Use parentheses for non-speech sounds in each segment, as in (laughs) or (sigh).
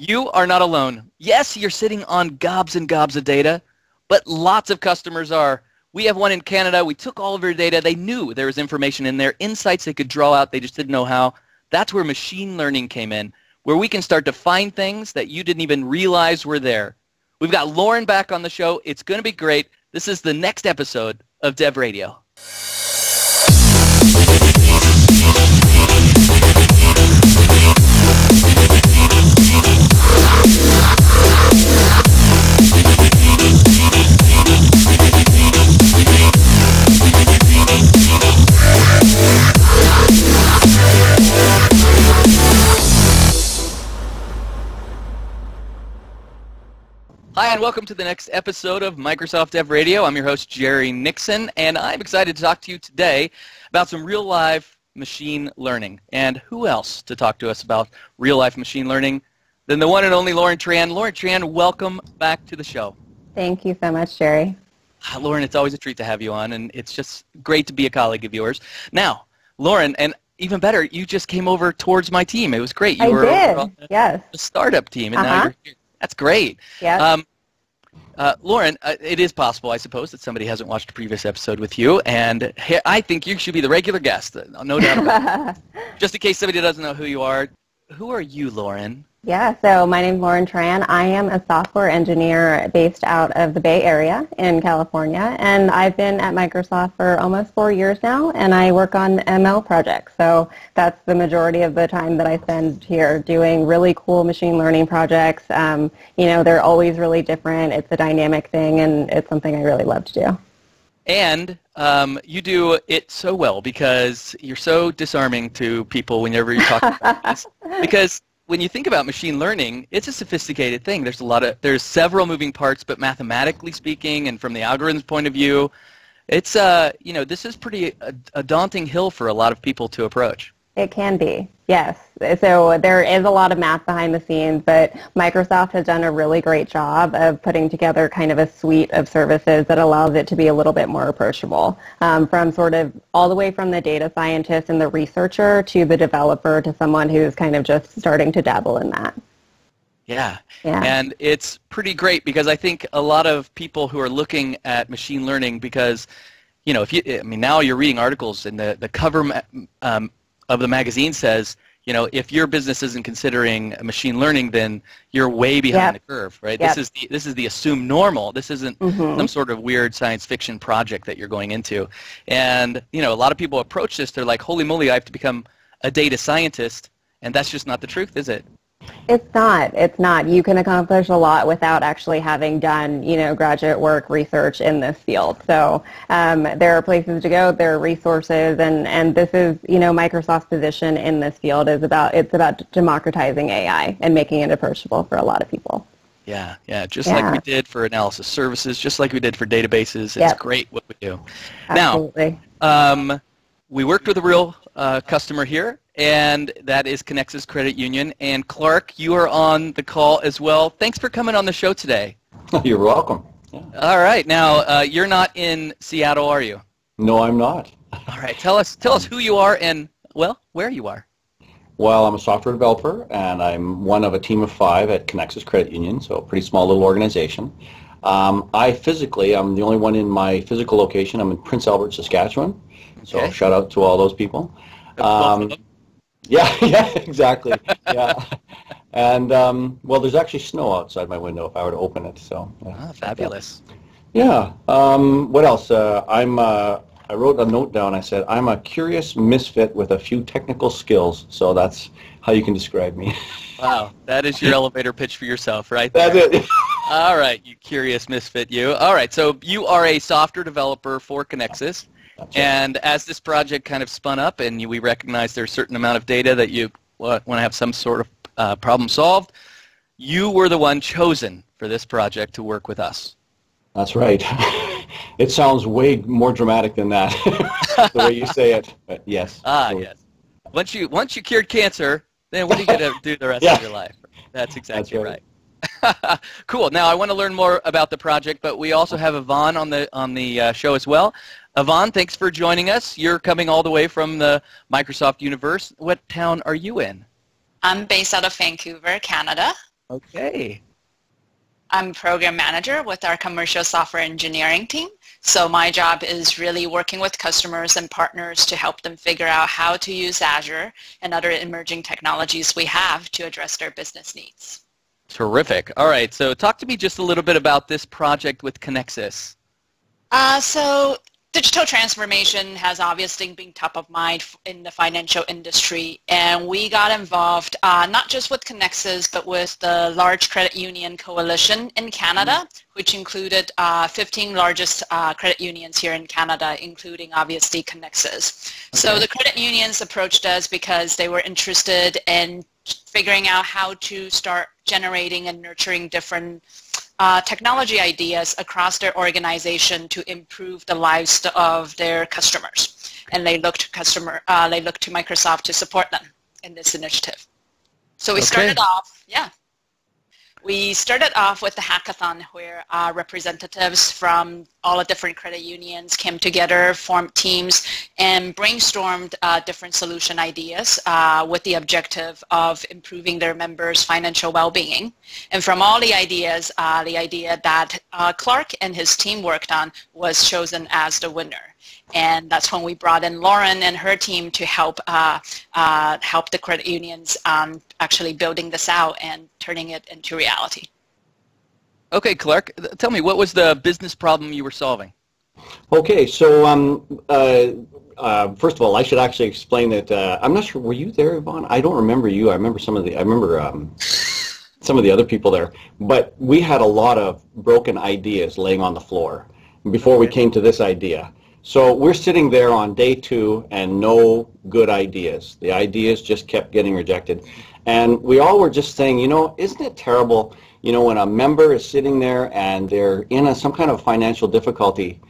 You are not alone. Yes, you're sitting on gobs and gobs of data, but lots of customers are. We have one in Canada. We took all of your data. They knew there was information in there, insights they could draw out. They just didn't know how. That's where machine learning came in, where we can start to find things that you didn't even realize were there. We've got Lauren back on the show. It's going to be great. This is the next episode of Dev Radio. Hi, and welcome to the next episode of Microsoft Dev Radio. I'm your host, Jerry Nixon, and I'm excited to talk to you today about some real life machine learning. And who else to talk to us about real life machine learning than the one and only Lauren Tran. Lauren Tran, welcome back to the show. Thank you so much, Jerry. Ah, Lauren, it's always a treat to have you on, and it's just great to be a colleague of yours. Now, Lauren, and even better, you just came over towards my team. It was great. You I were did. over on the, yes. the startup team, and now Uh-huh. you're here. That's great. Yeah. Um, uh, Lauren, uh, it is possible, I suppose, that somebody hasn't watched a previous episode with you, and he- I think you should be the regular guest. uh, No doubt about it. (laughs) Just in case somebody doesn't know who you are, who are you, Lauren? Yeah. So my name's Lauren Tran. I am a software engineer based out of the Bay Area in California, and I've been at Microsoft for almost four years now, and I work on ML projects. So that's the majority of the time that I spend here doing really cool machine learning projects. Um, you know, they're always really different. It's a dynamic thing, and it's something I really love to do. And um, you do it so well because you're so disarming to people whenever you talk about this. (laughs) Because when you think about machine learning, it's a sophisticated thing. There's a lot of there's several moving parts, but mathematically speaking, and from the algorithm's point of view, it's uh you know this is pretty a, a daunting hill for a lot of people to approach. It can be, yes. So there is a lot of math behind the scenes, but Microsoft has done a really great job of putting together kind of a suite of services that allows it to be a little bit more approachable, um, from sort of all the way from the data scientist and the researcher to the developer to someone who's kind of just starting to dabble in that. Yeah. Yeah. And it's pretty great because I think a lot of people who are looking at machine learning because, you know, if you, I mean, now you're reading articles and the, the cover um, of the magazine says, you know, if your business isn't considering machine learning, then you're way behind Yep. the curve, right? Yep. This is the, this is the assumed normal. This isn't Mhm. some sort of weird science fiction project that you're going into. And, you know, a lot of people approach this, they're like, holy moly, I have to become a data scientist. And that's just not the truth, is it? It's not. It's not. You can accomplish a lot without actually having done, you know, graduate work research in this field. So um, there are places to go. There are resources, and and this is, you know, Microsoft's position in this field is about it's about democratizing AI and making it approachable for a lot of people. Yeah, yeah, just like we did for analysis services, just like we did for databases. It's Yep. great what we do. Absolutely. Now, um, we worked with a real uh, customer here, and that is Conexus Credit Union. And Clark, you are on the call as well. Thanks for coming on the show today. (laughs) You're welcome. Yeah. All right, now uh, you're not in Seattle, are you? No, I'm not. All right, tell us tell us who you are and well where you are. Well, I'm a software developer, and I'm one of a team of five at Conexus Credit Union, so a pretty small little organization. Um, I physically, I'm the only one in my physical location. I'm in Prince Albert, Saskatchewan. So Okay. shout out to all those people. Um? (laughs) Yeah, yeah, exactly. yeah. And um, well, there's actually snow outside my window if I were to open it. So yeah. Ah, fabulous. Yeah. Um, what else? Uh, I'm. Uh, I wrote a note down. I said I'm a curious misfit with a few technical skills. So that's how you can describe me. (laughs) Wow, that is your elevator pitch for yourself, right? there. that's it. (laughs) All right, you curious misfit, you. All right, so you are a software developer for Conexus, That's and as this project kind of spun up, and you, we recognize there's a certain amount of data that you want to have some sort of uh, problem solved, you were the one chosen for this project to work with us. That's right. (laughs) it sounds way more dramatic than that, (laughs) the way you say it. But yes. Ah, So- yes. Once you once you cured cancer, then what are you going (laughs) to do the rest Yeah. of your life? That's exactly right. right. cool. Now I want to learn more about the project, but we also have Yvonne on the on the uh, show as well. Yvonne, thanks for joining us. You're coming all the way from the Microsoft universe. What town are you in? I'm based out of Vancouver, Canada. Okay. I'm program manager with our commercial software engineering team. So my job is really working with customers and partners to help them figure out how to use Azure and other emerging technologies we have to address their business needs. Terrific. All right, so talk to me just a little bit about this project with Conexus. Uh, so digital transformation has obviously been top of mind in the financial industry and we got involved uh, not just with Conexus but with the large credit union coalition in Canada mm-hmm. which included uh, 15 largest uh, credit unions here in Canada including obviously Conexus. Okay. So the credit unions approached us because they were interested in figuring out how to start generating and nurturing different uh, technology ideas across their organization to improve the lives of their customers. And they look to customer, uh, they look to Microsoft to support them in this initiative. So we okay. started off, yeah, we started off with the hackathon where uh, representatives from all the different credit unions came together, formed teams, and brainstormed uh, different solution ideas uh, with the objective of improving their members' financial well-being. And from all the ideas, uh, the idea that uh, Clark and his team worked on was chosen as the winner and that's when we brought in Lauren and her team to help uh, uh, help the credit unions um, actually building this out and turning it into reality. Okay, Clark, tell me what was the business problem you were solving? Okay, so um, uh, uh first of all, I should actually explain that uh, I'm not sure. Were you there, Yvonne? I don't remember you. I remember some of the. I remember. Um, some of the other people there, but we had a lot of broken ideas laying on the floor before we came to this idea. So we're sitting there on day two and no good ideas. The ideas just kept getting rejected. And we all were just saying, you know, isn't it terrible, you know, when a member is sitting there and they're in a, some kind of financial difficulty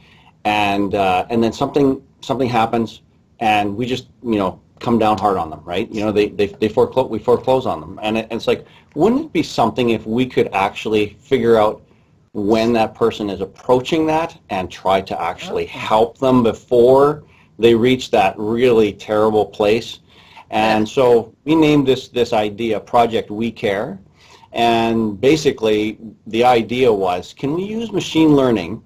and, uh, and then something, something happens and we just, you know, come down hard on them, right? You know, they, they, they foreclose, we foreclose on them. And, it, and it's like, wouldn't it be something if we could actually figure out when that person is approaching that and try to actually help them before they reach that really terrible place. And so we named this, this idea Project We Care. And basically the idea was, can we use machine learning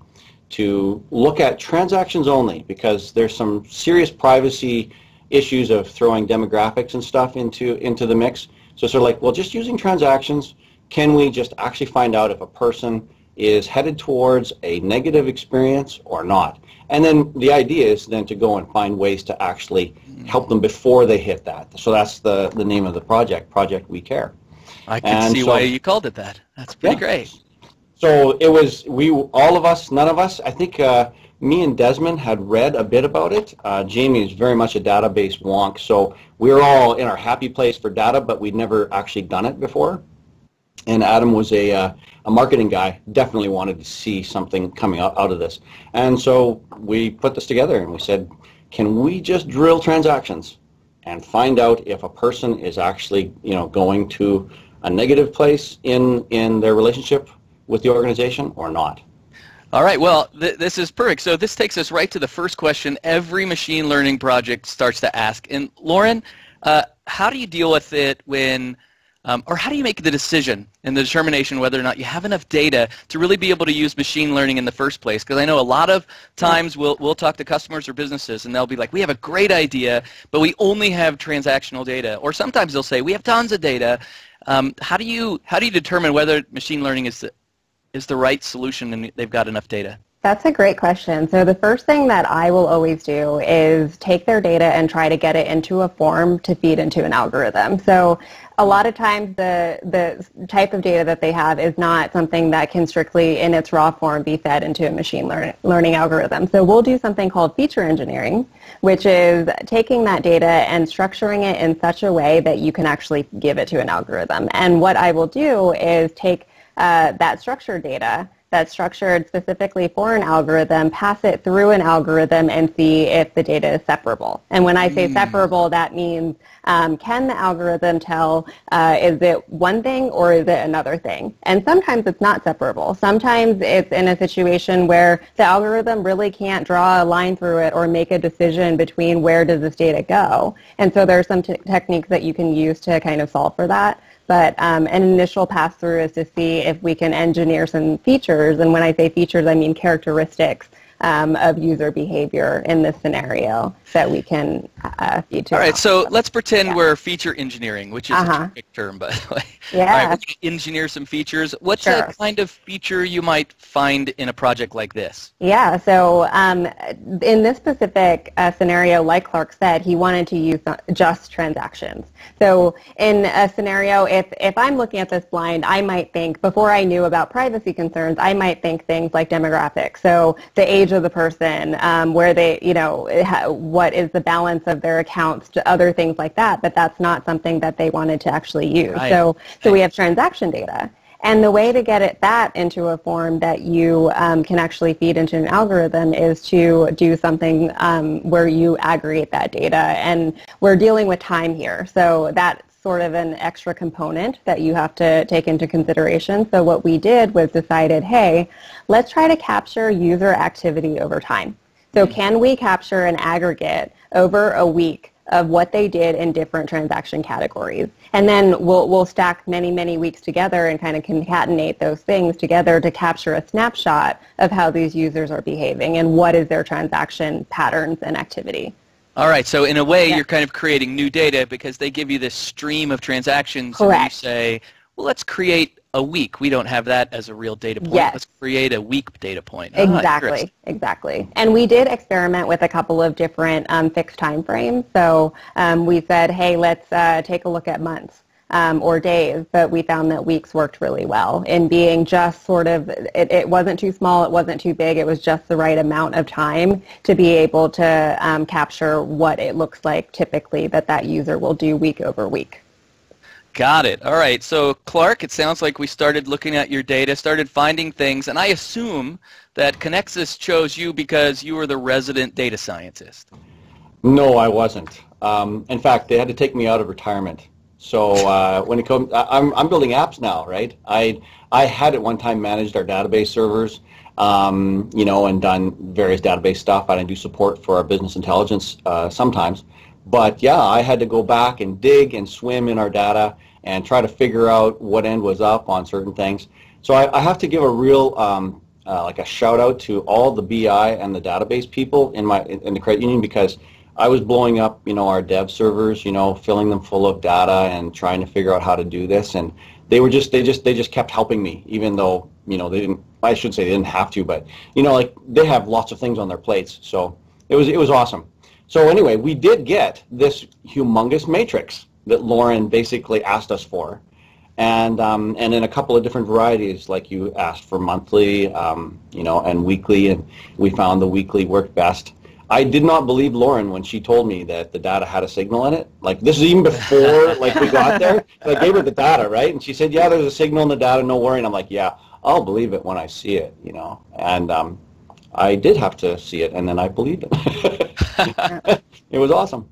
to look at transactions only? Because there's some serious privacy issues of throwing demographics and stuff into, into the mix. So sort of like, well, just using transactions, can we just actually find out if a person is headed towards a negative experience or not. And then the idea is then to go and find ways to actually help them before they hit that. So that's the, the name of the project, Project We Care. I can and see so, why you called it that. That's pretty yeah. great. So it was, we, all of us, none of us, I think uh, me and Desmond had read a bit about it. Uh, Jamie is very much a database wonk, so we are all in our happy place for data, but we'd never actually done it before. And Adam was a, uh, a marketing guy, definitely wanted to see something coming out, out of this. And so we put this together and we said, can we just drill transactions and find out if a person is actually, you know, going to a negative place in, in their relationship with the organization or not? All right, well, th- this is perfect. So this takes us right to the first question every machine learning project starts to ask. And Lauren, uh, how do you deal with it when um, or how do you make the decision and the determination whether or not you have enough data to really be able to use machine learning in the first place? Because I know a lot of times we'll, we'll talk to customers or businesses and they'll be like, we have a great idea, but we only have transactional data. Or sometimes they'll say, we have tons of data. Um, how, do you, how do you determine whether machine learning is the, is the right solution and they've got enough data? That's a great question. So the first thing that I will always do is take their data and try to get it into a form to feed into an algorithm. So a lot of times the, the type of data that they have is not something that can strictly in its raw form be fed into a machine learn, learning algorithm. So we'll do something called feature engineering, which is taking that data and structuring it in such a way that you can actually give it to an algorithm. And what I will do is take uh, that structured data that's structured specifically for an algorithm, pass it through an algorithm and see if the data is separable. And when I say mm. separable, that means um, can the algorithm tell uh, is it one thing or is it another thing? And sometimes it's not separable. Sometimes it's in a situation where the algorithm really can't draw a line through it or make a decision between where does this data go. And so there are some t- techniques that you can use to kind of solve for that. But um, an initial pass through is to see if we can engineer some features. And when I say features, I mean characteristics um, of user behavior in this scenario that we can uh, to. All right, so let's pretend yeah. we're feature engineering, which is uh-huh. a terrific term, by the way. Yeah. All right, engineer some features. What's sure. kind of feature you might find in a project like this? Yeah, so um, in this specific uh, scenario, like Clark said, he wanted to use just transactions. So in a scenario, if, if I'm looking at this blind, I might think, before I knew about privacy concerns, I might think things like demographics. So the age of the person, um, where they, you know, what is the balance of their accounts, to other things like that. But that's not something that they wanted to actually use. Right. So, so we have transaction data. And the way to get it that into a form that you um, can actually feed into an algorithm is to do something um, where you aggregate that data. And we're dealing with time here. So that sort of an extra component that you have to take into consideration. So what we did was decided, hey, let's try to capture user activity over time. So hmm. can we capture an aggregate over a week of what they did in different transaction categories. And then we'll, we'll stack many, many weeks together and kind of concatenate those things together to capture a snapshot of how these users are behaving and what is their transaction patterns and activity. All right, so in a way, Yeah. you're kind of creating new data because they give you this stream of transactions, Correct. and you say, well, let's create a week. We don't have that as a real data point. Yes. Let's create a week data point. Ah, Exactly, interesting. exactly. And we did experiment with a couple of different um, fixed time frames. So um, we said, hey, let's uh, take a look at months. Um, or days, but we found that weeks worked really well in being just sort of, it, it wasn't too small, it wasn't too big, it was just the right amount of time to be able to um, capture what it looks like typically that that user will do week over week. Got it. All right. So, Clark, it sounds like we started looking at your data, started finding things, and I assume that Conexus chose you because you were the resident data scientist. No, I wasn't. Um, in fact, they had to take me out of retirement. So uh, when it comes, I'm, I'm building apps now, right? I I had at one time managed our database servers, um, you know, and done various database stuff. I do support for our business intelligence uh, sometimes. But yeah, I had to go back and dig and swim in our data and try to figure out what end was up on certain things. So I, I have to give a real um, uh, like a shout out to all the BI and the database people in my in the credit union because I was blowing up you know our dev servers, you know, filling them full of data and trying to figure out how to do this, and they were just they just they just kept helping me even though you know they didn't I should say they didn't have to, but you know like they have lots of things on their plates, so it was it was awesome. So anyway, we did get this humongous matrix that Lauren basically asked us for, and um, and in a couple of different varieties, like you asked for monthly, um, you know, and weekly, and we found the weekly worked best. I did not believe Lauren when she told me that the data had a signal in it. Like this is even before like we got there. I gave her the data, right? And she said, "Yeah, there's a signal in the data. No worry." And I'm like, "Yeah, I'll believe it when I see it," you know. And um, I did have to see it, and then I believed it. (laughs) it was awesome.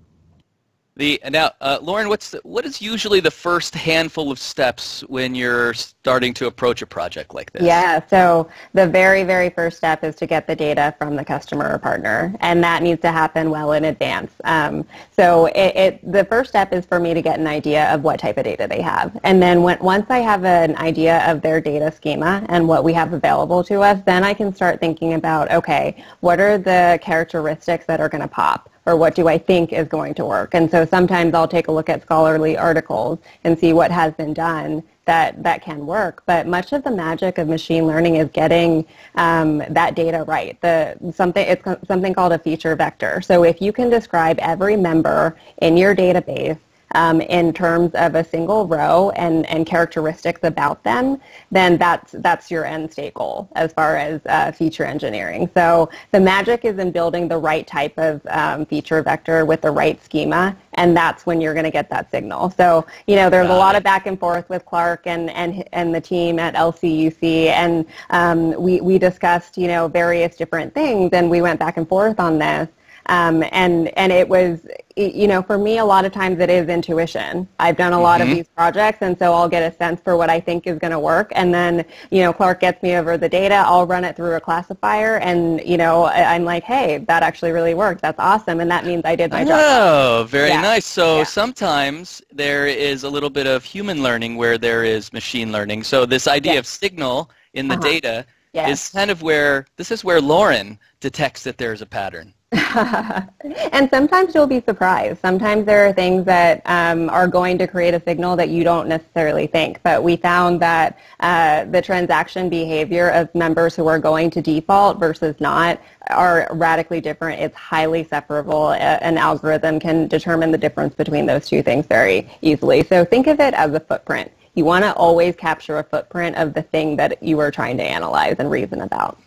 The now, uh, Lauren, what's the, what is usually the first handful of steps when you're starting to approach a project like this? Yeah, so the very, very first step is to get the data from the customer or partner, and that needs to happen well in advance. Um, so it, it, the first step is for me to get an idea of what type of data they have. And then when, once I have an idea of their data schema and what we have available to us, then I can start thinking about, okay, what are the characteristics that are going to pop? Or what do I think is going to work? And so sometimes I'll take a look at scholarly articles and see what has been done that, that can work. But much of the magic of machine learning is getting um, that data right. The, something, it's something called a feature vector. So if you can describe every member in your database um, in terms of a single row and, and characteristics about them, then that's, that's your end state goal as far as uh, feature engineering. So the magic is in building the right type of um, feature vector with the right schema, and that's when you're going to get that signal. So, you know, there's a lot of back and forth with Clark and, and, and the team at LCUC, and um, we, we discussed, you know, various different things, and we went back and forth on this. Um, and and it was you know for me a lot of times it is intuition. I've done a lot Mhm. of these projects, and so I'll get a sense for what I think is going to work, and then you know Clark gets me over the data. I'll run it through a classifier, and you know I'm like, hey, that actually really worked. That's awesome, and that means I did my job. Oh, very Yeah. nice. So Yeah. sometimes there is a little bit of human learning where there is machine learning. So this idea Yeah. of signal in the Uh-huh. data Yes. is kind of where this is where Lauren detects that there's a pattern. (laughs) and sometimes you'll be surprised. Sometimes there are things that um, are going to create a signal that you don't necessarily think. But we found that uh, the transaction behavior of members who are going to default versus not are radically different. It's highly separable. An algorithm can determine the difference between those two things very easily. So think of it as a footprint. You want to always capture a footprint of the thing that you are trying to analyze and reason about.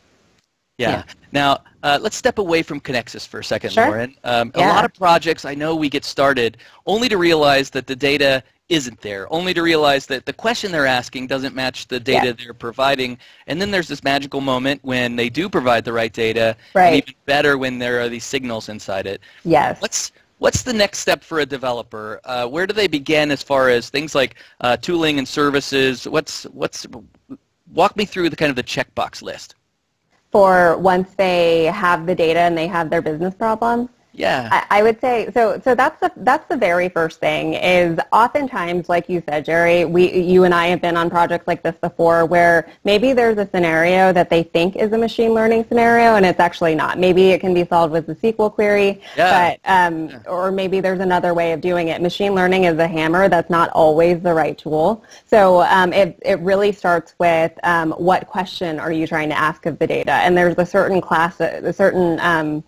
Yeah. Yeah. Now, uh, let's step away from Conexus for a second, Sure. Lauren. Um, A lot of projects, I know we get started only to realize that the data isn't there, only to realize that the question they're asking doesn't match the data Yeah. they're providing. And then there's this magical moment when they do provide the right data, and even better when there are these signals inside it. Yes. What's What's the next step for a developer? Uh, where do they begin as far as things like uh, tooling and services? What's what's walk me through the kind of the checkbox list. For once they have the data and they have their business problem? Yeah. I, I would say so. So that's the that's the very first thing. Is oftentimes, like you said, Jerry, we you and I have been on projects like this before, where maybe there's a scenario that they think is a machine learning scenario, and it's actually not. Maybe it can be solved with a SQL query, Yeah. but um, or maybe there's another way of doing it. Machine learning is a hammer. That's not always the right tool. So um, it it really starts with um, what question are you trying to ask of the data, and there's a certain class, a certain um,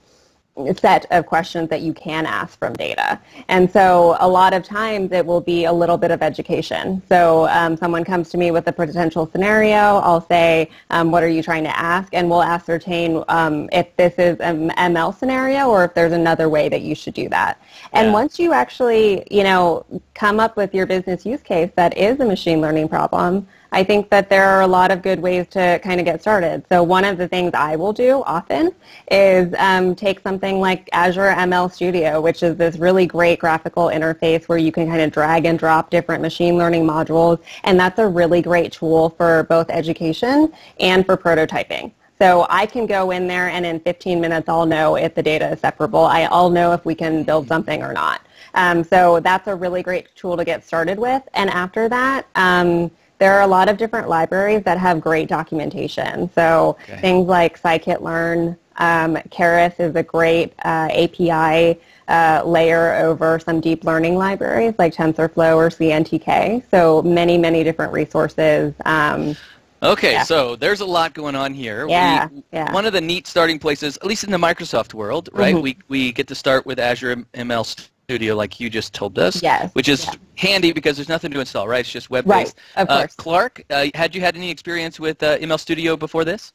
set of questions that you can ask from data. And so a lot of times it will be a little bit of education. So um, someone comes to me with a potential scenario, I'll say, um, what are you trying to ask? And we'll ascertain um, if this is an ML scenario or if there's another way that you should do that. And Yeah. once you actually, you know, come up with your business use case that is a machine learning problem, I think that there are a lot of good ways to kind of get started. So one of the things I will do often is um, take something like Azure ML Studio, which is this really great graphical interface where you can kind of drag and drop different machine learning modules, and that's a really great tool for both education and for prototyping. So I can go in there and in 15 minutes I'll know if the data is separable. I, I'll know if we can build something or not. Um, so that's a really great tool to get started with. And after that, um, there are a lot of different libraries that have great documentation. So Okay. things like scikit-learn, um, Keras is a great uh, API uh, layer over some deep learning libraries like TensorFlow or CNTK. So many, many different resources. Um, Okay, Yeah. so there's a lot going on here. Yeah, We, yeah. One of the neat starting places, at least in the Microsoft world, right? Mhm. We we get to start with Azure ML Studio, like you just told us. Yes, Which is yeah. handy because there's nothing to install, right? It's just web-based. Right. of Uh, course. Clark, uh, had you had any experience with uh, ML Studio before this?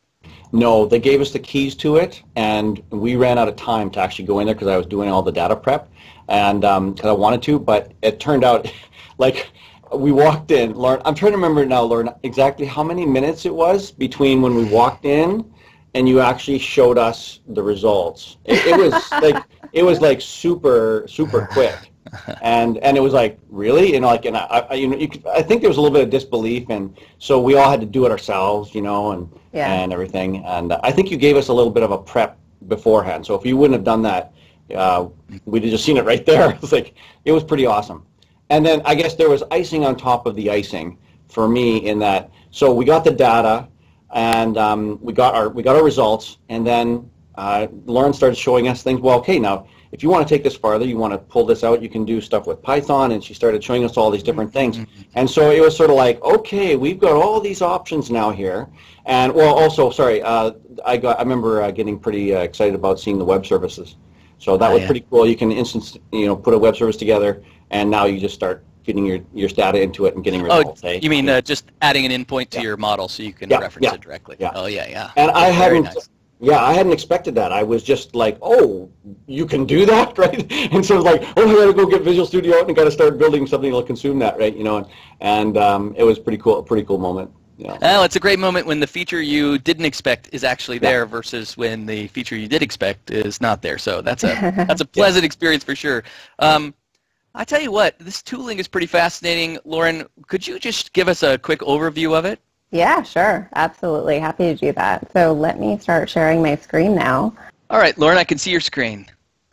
No, they gave us the keys to it, and we ran out of time to actually go in there because I was doing all the data prep, and because I wanted to, but it turned out, (laughs) like, we walked in, Lauren, I'm trying to remember now, Lauren, exactly how many minutes it was between when we walked in and you actually showed us the results. It, it was like, it was like super, super (laughs) quick. And and it was like really, you know, like and I, I you know, you could, I think there was a little bit of disbelief, and so we all had to do it ourselves, you know, and Yeah. and everything. And I think you gave us a little bit of a prep beforehand. So if you wouldn't have done that, uh, we'd have just seen it right there. (laughs) It was like it was pretty awesome. And then I guess there was icing on top of the icing for me in that. So we got the data, and um, we got our we got our results, and then uh, Lauren started showing us things. Well, okay, now if you want to take this farther, you want to pull this out, you can do stuff with Python, and she started showing us all these different things. And so it was sort of like, okay, we've got all these options now here. And well, also, sorry, uh, I got I remember uh, getting pretty uh, excited about seeing the web services. So that Oh, was yeah. pretty cool. You can instance, you know, put a web service together, and now you just start getting your your data into it and getting Oh, results. eh? you mean uh, just adding an endpoint to Yeah. your model so you can Yeah, reference yeah, it directly? yeah. Oh, yeah, yeah. And I Very hadn't, nice. Yeah, I hadn't expected that. I was just like, oh, you can do that, (laughs) right? And so it was like, oh, I got to go get Visual Studio out and got to start building something that'll consume that, right? You know, and, and um, it was pretty cool, a pretty cool moment. Yeah. Oh, it's a great moment when the feature you didn't expect is actually there versus when the feature you did expect is not there. So that's a (laughs) that's a pleasant experience for sure. Um, I tell you what, this tooling is pretty fascinating. Lauren, could you just give us a quick overview of it? Yeah, sure. Absolutely. Happy to do that. So let me start sharing my screen now. All right, Lauren, I can see your screen.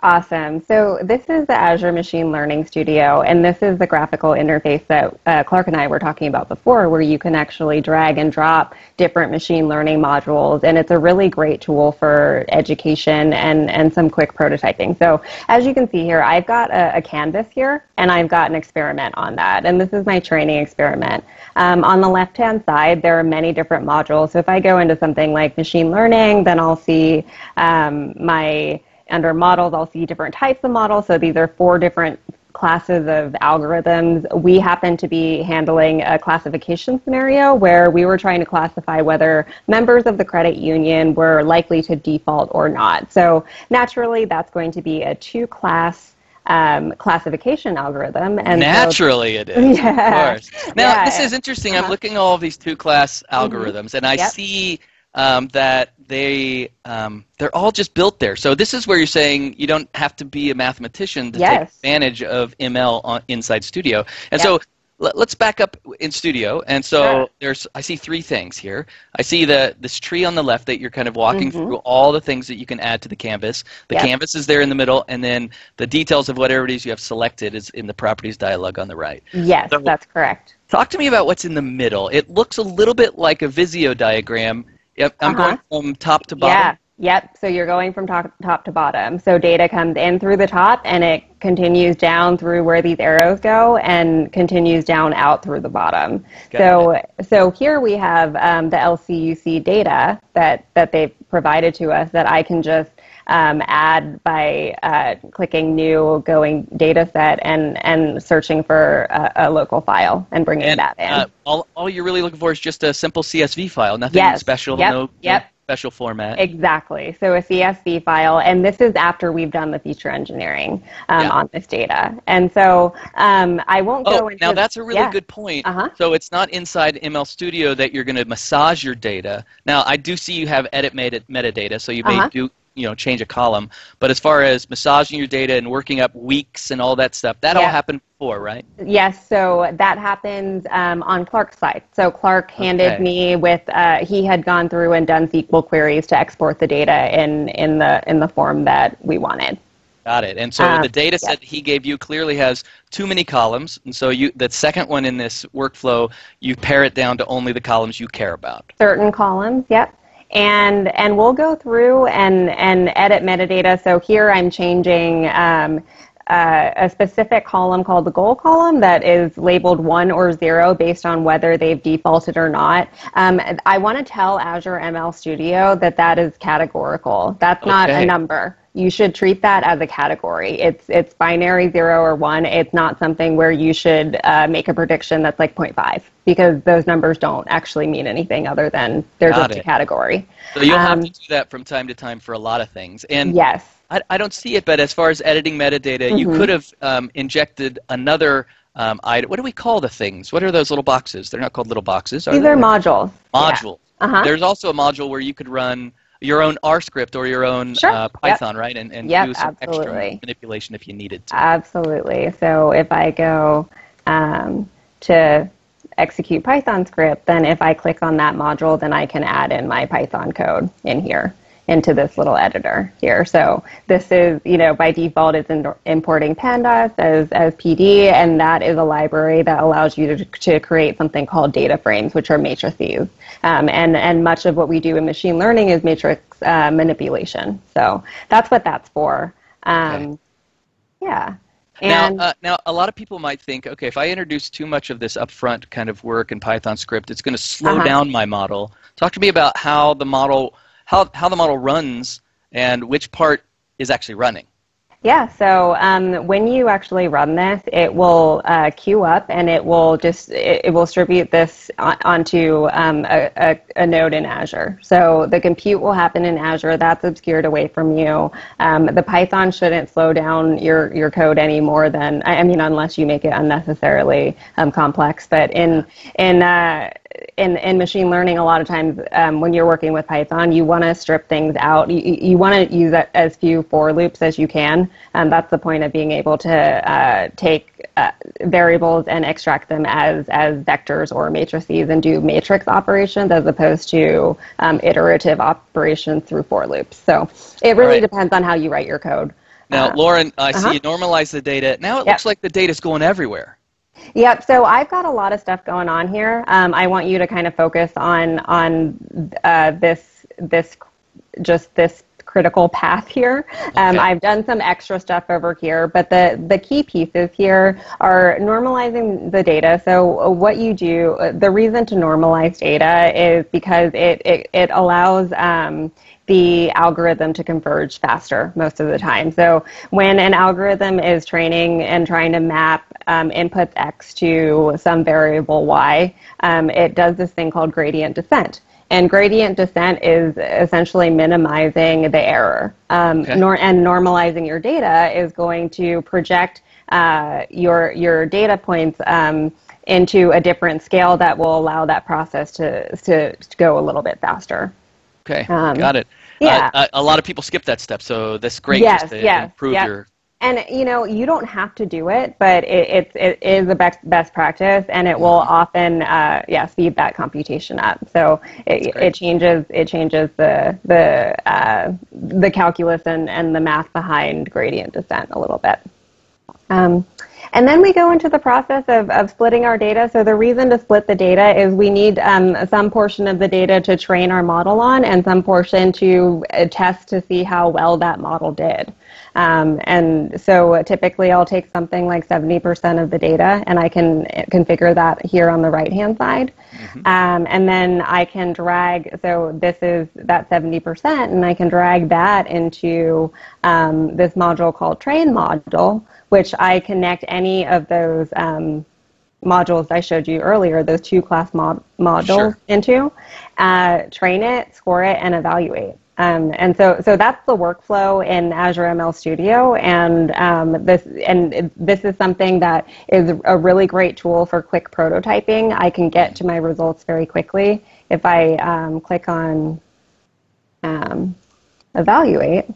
Awesome. So this is the Azure Machine Learning Studio, and this is the graphical interface that uh, Clark and I were talking about before, where you can actually drag and drop different machine learning modules, and it's a really great tool for education and, and some quick prototyping. So as you can see here, I've got a, a canvas here, and I've got an experiment on that, and this is my training experiment. Um, on the left-hand side, there are many different modules. So if I go into something like machine learning, then I'll see um, my under models, I'll see different types of models. So these are four different classes of algorithms. We happen to be handling a classification scenario where we were trying to classify whether members of the credit union were likely to default or not. So naturally, that's going to be a two-class um, classification algorithm. And Naturally, so, it is. (laughs) Yeah. Of course. Now, yeah. this is interesting. Uh-huh. I'm looking at all of these two-class mm-hmm. algorithms, mm-hmm. and I yep. see um, that they um, they're all just built there. So this is where you're saying you don't have to be a mathematician to yes. take advantage of ML on, inside Studio. And yes. so let, us back up in Studio. And so sure. there's I see three things here. I see the this tree on the left that you're kind of walking mm-hmm. through all the things that you can add to the canvas. The yep. canvas is there in the middle, and then the details of whatever it is you have selected is in the properties dialog on the right. Yes, so, that's correct. Talk to me about what's in the middle. It looks a little bit like a Visio diagram Yep, I'm Uh-huh. going from top to bottom. Yeah. Yep. So you're going from top, top to bottom. So data comes in through the top and it continues down through where these arrows go and continues down out through the bottom. Got so so here we have um, the LCUC data that that they've provided to us that I can just um, add by uh, clicking new, going data set, and, and searching for a, a local file and bringing And that in. uh, all, all you're really looking for is just a simple CSV file, nothing Yes. special, Yep. no, no special format. Exactly. So a CSV file, and this is after we've done the feature engineering um, Yeah. on this data. And so um, I won't go Oh, into. now that's a really yeah. good point. Uh-huh. So it's not inside ML Studio that you're going to massage your data. Now I do see you have edit meta- metadata, so you may Uh-huh. do you know change a column. But as far as massaging your data and working up weeks and all that stuff, that all happened before, right? Yes, so that happens um, on Clark's side. So Clark handed Okay. me with uh, he had gone through and done SQL queries to export the data in in the in the form that we wanted. Got it. And so Um, the data yeah. set he gave you clearly has too many columns, and so you the second one in this workflow, you pare it down to only the columns you care about. certain columns yep and and we'll go through and and edit metadata. So here i'm changing um, uh, a specific column called the goal column that is labeled one or zero based on whether they've defaulted or not. Um, I want to tell Azure ML Studio that that is categorical. That's not a number. You should treat that as a category. It's it's binary zero or one. It's not something where you should uh, make a prediction that's like 0.5 because those numbers don't actually mean anything other than they're Got just a category. So you'll have Um, to do that from time to time for a lot of things. And Yes. I, I don't see it, but as far as editing metadata, you Mhm. could have um, injected another um, item. What do we call the things? What are those little boxes? They're not called little boxes, are These they? are modules. modules. Uh-huh. There's also a module where you could run your own R script or your own Sure. uh, Yep. Python, right? And, and Yep, do some extra manipulation if you needed to. Absolutely. So if I go um, to execute Python script, then if I click on that module, then I can add in my Python code in here into this little editor here. So this is, you know, by default it's in, importing pandas as, as PD, and that is a library that allows you to, to create something called data frames, which are matrices. Um, and, and much of what we do in machine learning is matrix uh, manipulation. So that's what that's for. Um, Okay. Yeah. Now, And uh, now, a lot of people might think, okay, if I introduce too much of this upfront kind of work in Python script, it's going to slow Uh-huh. down my model. Talk to me about how the model, how, how the model runs, and which part is actually running. Yeah, so um, when you actually run this, it will uh, queue up and it will just it, it will distribute this on, onto um, a, a, a node in Azure. So the compute will happen in Azure. That's obscured away from you. Um, the Python shouldn't slow down your your code any more than I I mean, unless you make it unnecessarily um, complex. But in in uh, in, in machine learning, a lot of times um, when you're working with Python, you want to strip things out. You, you want to use as few for loops as you can. And that's the point of being able to uh, take uh, variables and extract them as, as vectors or matrices and do matrix operations as opposed to um, iterative operations through for loops. So it really right. depends on how you write your code. Now, uh, Lauren, I uh-huh. see you normalize the data. Now it yep. looks like the data is going everywhere. Yep. So I've got a lot of stuff going on here. Um, I want you to kind of focus on on uh, this this just this critical path here. Um, okay. I've done some extra stuff over here, but the, the key pieces here are normalizing the data. So what you do, the reason to normalize data is because it, it, it allows um, the algorithm to converge faster most of the time. So when an algorithm is training and trying to map um, inputs x to some variable y, um, it does this thing called gradient descent. And gradient descent is essentially minimizing the error. Um, okay. nor- and normalizing your data is going to project uh, your, your data points um, into a different scale that will allow that process to, to, to go a little bit faster. Okay, um, got it. Yeah. Uh, a lot of people skip that step, so that's great yes, just to yes, improve yep. your. And you know, you don't have to do it, but it, it's it is a best best practice, and it will mm-hmm. often, uh, yeah, speed that computation up. So it, it changes it changes the the uh, the calculus and, and the math behind gradient descent a little bit. Um, and then we go into the process of, of splitting our data. So the reason to split the data is we need um, some portion of the data to train our model on and some portion to uh, test to see how well that model did. Um, and so typically I'll take something like 70% of the data and I can configure that here on the right hand side. Mm-hmm. Um, and then I can drag, so this is that 70% and I can drag that into um, this module called train module which I connect any of those um, modules I showed you earlier, those two class mod- modules sure. into, uh, train it, score it, and evaluate. Um, and so, so that's the workflow in Azure ML Studio, and um, this and this is something that is a really great tool for quick prototyping. I can get to my results very quickly if I um, click on um, evaluate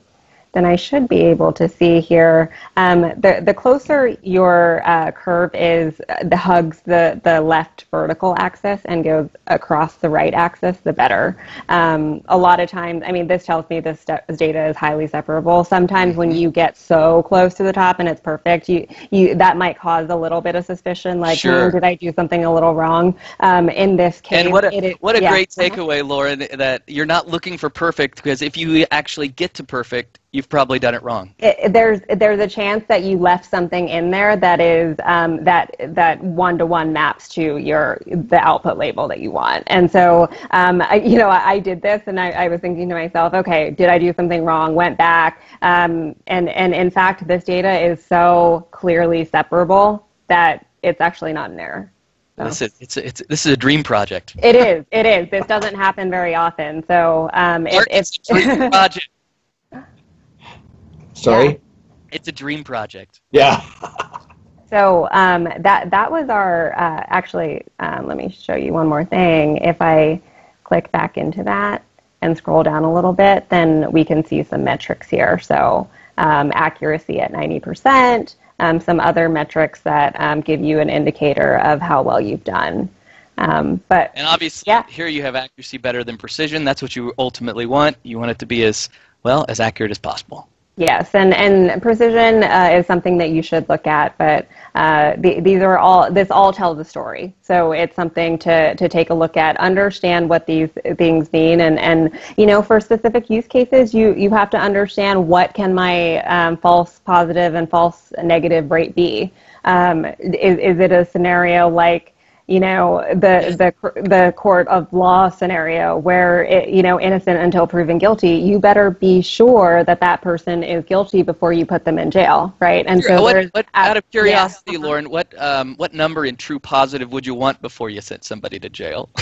then I should be able to see here. Um, the, the closer your uh, curve is, uh, the hugs the, the left vertical axis and goes across the right axis, the better. Um, a lot of times, I mean, this tells me this data is highly separable. Sometimes when mm-hmm. you get so close to the top and it's perfect, you, you that might cause a little bit of suspicion, like, sure. did I do something a little wrong? Um, in this case, and what a, what a yeah. great takeaway, Lauren, that you're not looking for perfect because if you actually get to perfect, you've probably done it wrong. It, there's there's a chance that you left something in there that is um, that that one to one maps to your the output label that you want. And so um, I, you know I, I, did this and I, I, was thinking to myself, okay, did I do something wrong? Went back um, and and in fact, this data is so clearly separable that it's actually not an error. So. This is it's, it's this is a dream project. It is. It is. This doesn't happen very often. So um, it, it's a dream (laughs) project. Sorry? Yeah. It's a dream project. Yeah. (laughs) so um, that that was our uh, actually. Um, let me show you one more thing. If I click back into that and scroll down a little bit, then we can see some metrics here. So um, accuracy at 90%, um, some other metrics that um, give you an indicator of how well you've done. Um, but and obviously, yeah. here you have accuracy better than precision. That's what you ultimately want. You want it to be as well as accurate as possible. Yes, and, and precision uh, is something that you should look at, but uh, the, these are all, this all tells a story. So it's something to, to take a look at, understand what these things mean, and, and you know, for specific use cases, you, you have to understand what can my um, false positive and false negative rate be. Um, is, is it a scenario like you know the the the court of law scenario where it, you know innocent until proven guilty you better be sure that that person is guilty before you put them in jail right? And so what, what, out of curiosity yeah. lauren what um, what number in true positive would you want before you sent somebody to jail? (laughs)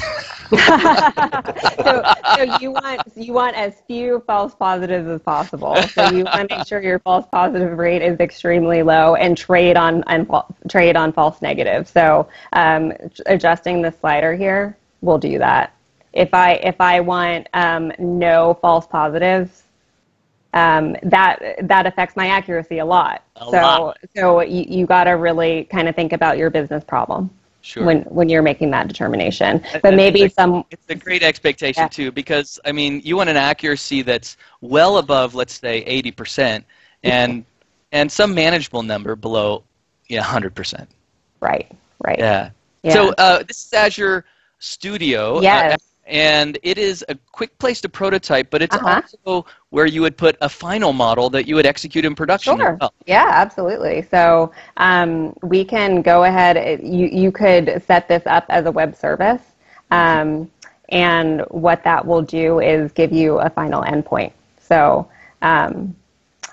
(laughs) So, so you want you want as few false positives as possible. So you want to make sure your false positive rate is extremely low and trade on and trade on false negatives. So um, adjusting the slider here. will do that. If I if I want um, no false positives, um, that that affects my accuracy a lot. A so lot. so you, you got to really kind of think about your business problem Sure. when when you're making that determination. But and maybe it's a- some It's a great expectation Yeah. too, because I mean, you want an accuracy that's well above, let's say, eighty percent, and and some manageable number below, yeah, hundred percent. right right Yeah. Yeah So uh, this is Azure Studio. uh, and it is a quick place to prototype, but it's Uh-huh. also where you would put a final model that you would execute in production. Sure. well. Yeah, absolutely. So um, we can go ahead. You you could set this up as a web service, um, and what that will do is give you a final endpoint. So um,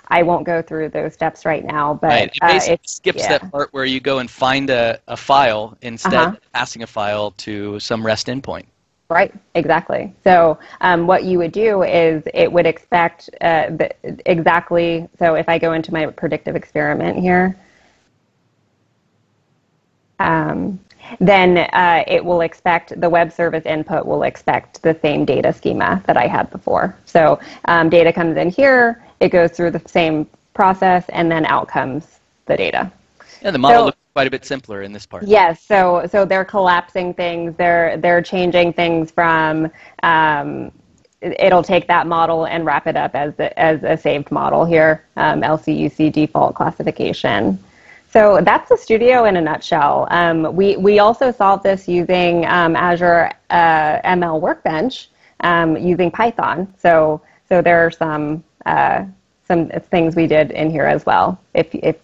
I won't go through those steps right now, but Right. It uh, basically skips yeah. that part where you go and find a, a file instead Uh-huh. of passing a file to some REST endpoint. Right, exactly. So um, what you would do is it would expect uh, the, exactly. So if I go into my predictive experiment here, um, then uh, it will expect the web service input will expect the same data schema that I had before. So um, data comes in here, it goes through the same process, and then out comes the data. Yeah, the model So- looks quite a bit simpler in this part. Yes, so so they're collapsing things. They're they're changing things from. Um, it- it'll take that model and wrap it up as the, as a saved model here, um, LCUC default classification. So that's the studio in a nutshell. Um, we we also solved this using um, Azure uh, ML Workbench um, using Python. So so there are some uh, some things we did in here as well. If if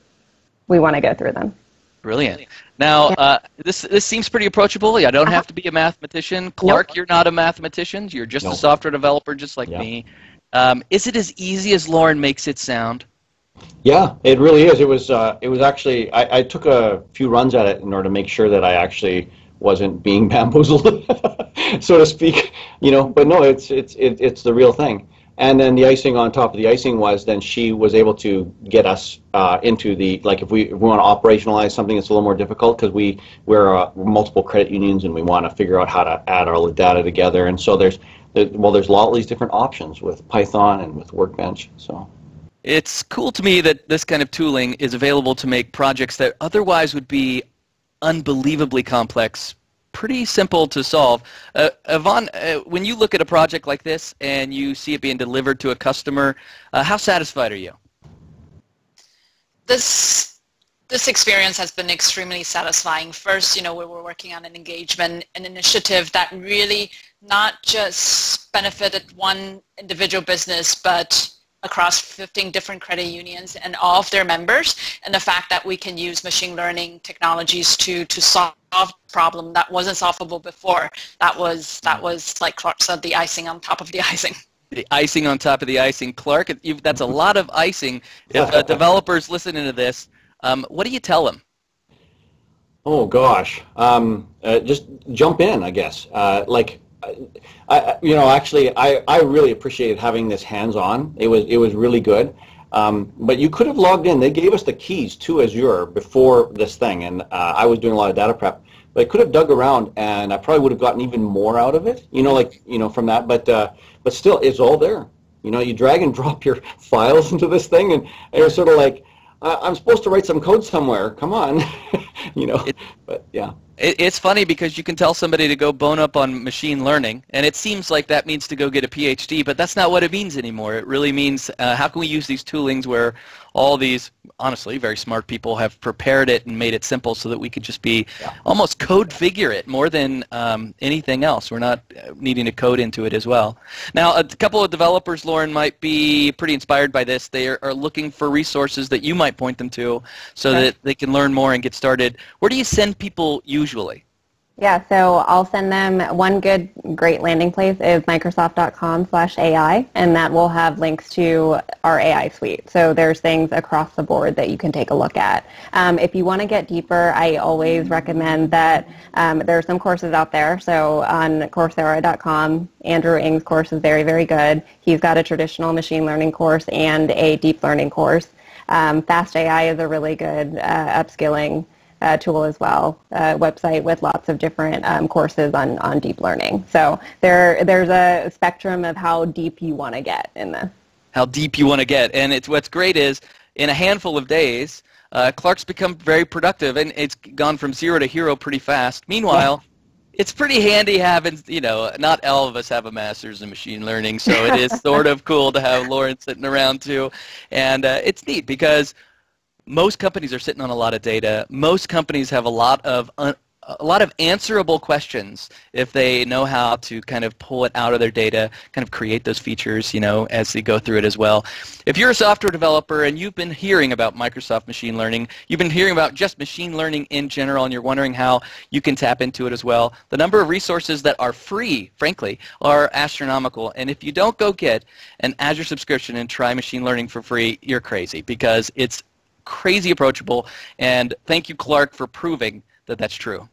we want to go through them. Brilliant. Now, Yeah. uh, this this seems pretty approachable. I don't Uh-huh. have to be a mathematician. Clark, you're not a mathematician. You're just a software developer, just like Yeah. me. Um, is it as easy as Lauren makes it sound? Yeah, it really is. It was. Uh, it was actually. I, I took a few runs at it in order to make sure that I actually wasn't being bamboozled, (laughs) so to speak. You know, but no, it's it's it, it's the real thing. And then the icing on top of the icing was then she was able to get us uh, into the like if we if we want to operationalize something that's a little more difficult because we we're uh, multiple credit unions and we want to figure out how to add all the data together. And so there's there, well there's all these different options with Python and with Workbench. So. It's cool to me that this kind of tooling is available to make projects that otherwise would be unbelievably complex pretty simple to solve. Uh, Yvonne, uh, when you look at a project like this and you see it being delivered to a customer, uh, how satisfied are you? this this experience has been extremely satisfying. First, you know, we were working on an engagement, an initiative that really not just benefited one individual business, but across 15 different credit unions and all of their members, and the fact that we can use machine learning technologies to to solve a problem that wasn't solvable before. That was that was like Clark said, the icing on top of the (laughs) icing. The icing on top of the icing. Clark, you've, that's a lot of icing. If uh, (laughs) developers listening to this, um, what do you tell them? Oh gosh, um, uh, just jump in, I guess. Uh, like, I, I, you know, actually, I, I really appreciated having this hands-on. It was it was really good. Um, but you could have logged in. They gave us the keys to Azure before this thing, and uh, I was doing a lot of data prep. But I could have dug around, and I probably would have gotten even more out of it. You know, like you know, from that. But uh, but still, it's all there. You know, you drag and (laughs) drop your files into this thing, and, you're sort of like, I- I'm supposed to write some code somewhere. Come on, (laughs) you know. But yeah. It, it's funny because you can tell somebody to go bone up on machine learning, and it seems like that means to go get a PhD, but that's not what it means anymore. It really means uh, how can we use these toolings where all these, honestly, very smart people have prepared it and made it simple so that we could just be almost code figure it more than um, anything else. We're not uh, needing to code into it as well. Now, a couple of developers, Lauren, might be pretty inspired by this. They are, are looking for resources that you might point them to so Okay. that they can learn more and get started. Where do you send people usually? Yeah, so I'll send them one good, great landing place is microsoft.com slash AI, and that will have links to our AI suite. So there's things across the board that you can take a look at. Um, if you want to get deeper, I always recommend that um, there are some courses out there. So on Coursera.com, Andrew Ng's course is very, very good. He's got a traditional machine learning course and a deep learning course. Um, Fast AI is a really good uh, upskilling uh, tool as well, a website with lots of different um, courses on, on deep learning. So there, there's a spectrum of how deep you want to get in this. How deep you want to get. And it's what's great is in a handful of days, uh, Clark's become very productive, and it's gone from zero to hero pretty fast. Meanwhile, it's pretty handy having, you know, not all of us have a master's in machine learning, so it is (laughs) sort of cool to have Lauren sitting around too. And uh, it's neat because most companies are sitting on a lot of data. Most companies have a lot of un- a lot of answerable questions if they know how to kind of pull it out of their data, kind of create those features, you know, as they go through it as well. If you're a software developer and you've been hearing about Microsoft machine learning, you've been hearing about just machine learning in general, and you're wondering how you can tap into it as well, the number of resources that are free, frankly, are astronomical. And if you don't go get an Azure subscription and try machine learning for free, you're crazy because it's crazy approachable. And thank you, Clark, for proving that that's true.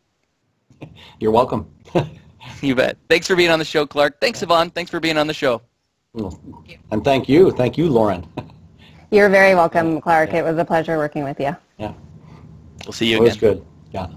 You're welcome. (laughs) you bet. Thanks for being on the show, Clark. Thanks, Yvonne. Thanks for being on the show. And thank you. Thank you, Lauren. You're very welcome, Clark. It was a pleasure working with you. Yeah. We'll see you Always again. good. Yeah.